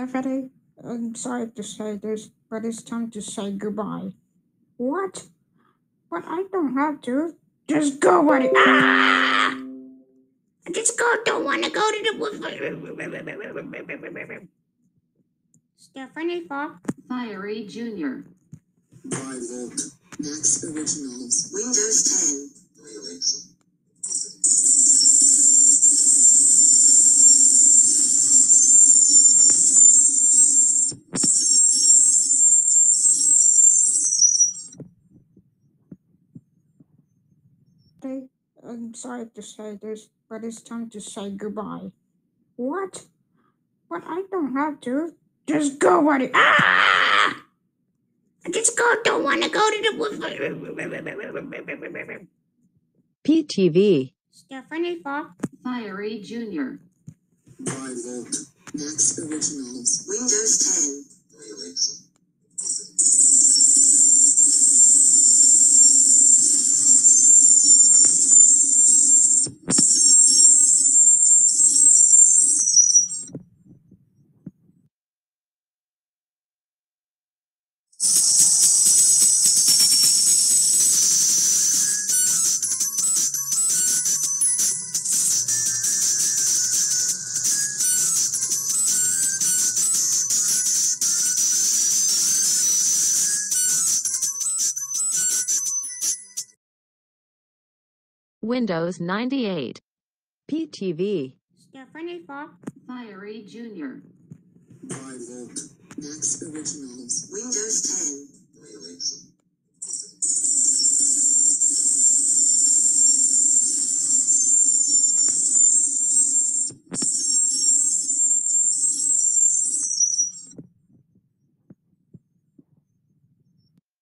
Stephanie, I'm sorry to say this, but it's time to say goodbye. What? But I don't have to. Just go, buddy. Ah! Just go. Don't want to go to the. Stephanie Fox. Fiery Jr. 5 volt. Max Originals. Windows 10. Hey, I'm sorry to say this, but it's time to say goodbye. What? But I don't have to. Just go, buddy. Ah! Just go. Don't want to go to the. PTV. Stephanie Fox. Fiery Jr. 5 volt. Max Originals. Windows 10. Windows 98. PTV. Stephanie Fox. Fiery Jr. 5 volt. Max Originals. Windows 10.